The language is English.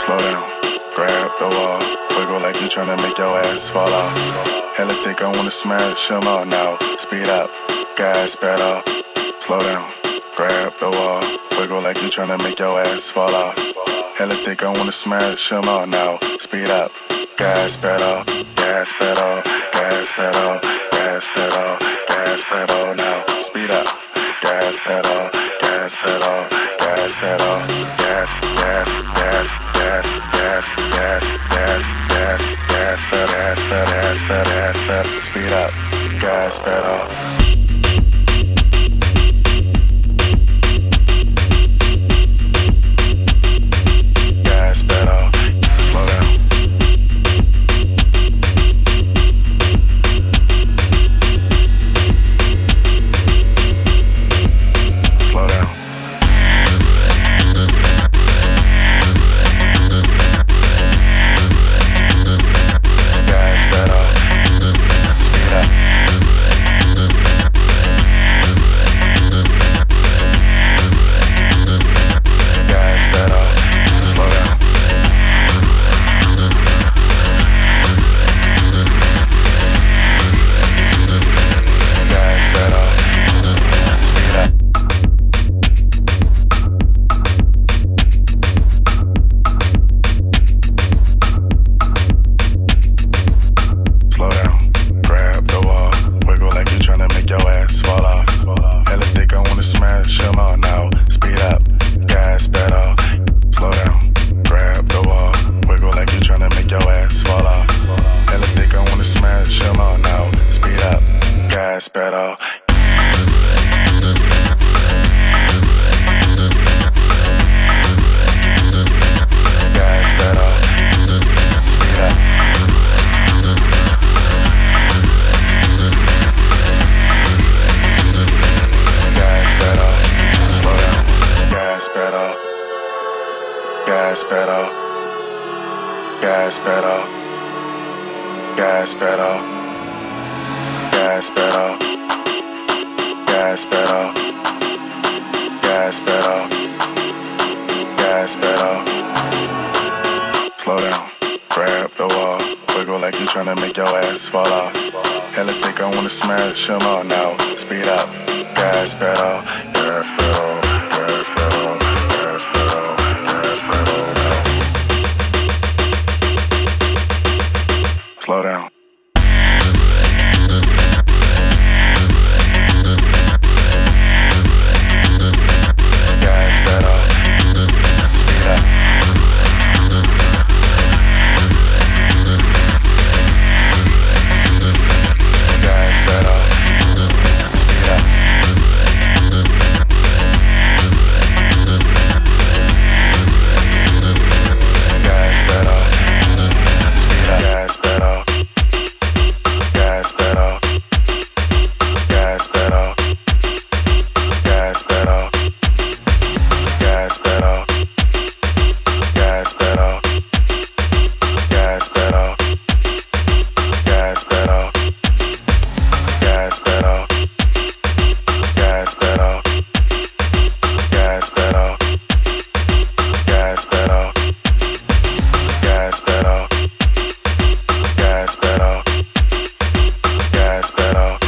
Slow down, grab the wall, wiggle like you tryna make your ass fall off. Hella thick, I wanna smash them all now. Speed up, gas pedal, slow down, grab the wall, wiggle like you tryna make your ass fall off. Hella thick, I wanna smash them all now. Speed up, gas pedal, gas pedal, gas pedal, gas pedal, gas pedal now. Speed up, gas pedal, gas pedal, gas pedal, gas, gas, Speed up, gas pedal. Gas pedal, gas pedal, gas pedal, gas pedal, gas pedal, gas pedal, gas pedal. Slow down, grab the wall, wiggle like you tryna make your ass fall off. Hella thick, I wanna smash them all. Now. Speed up, gas pedal, gas pedal, spell.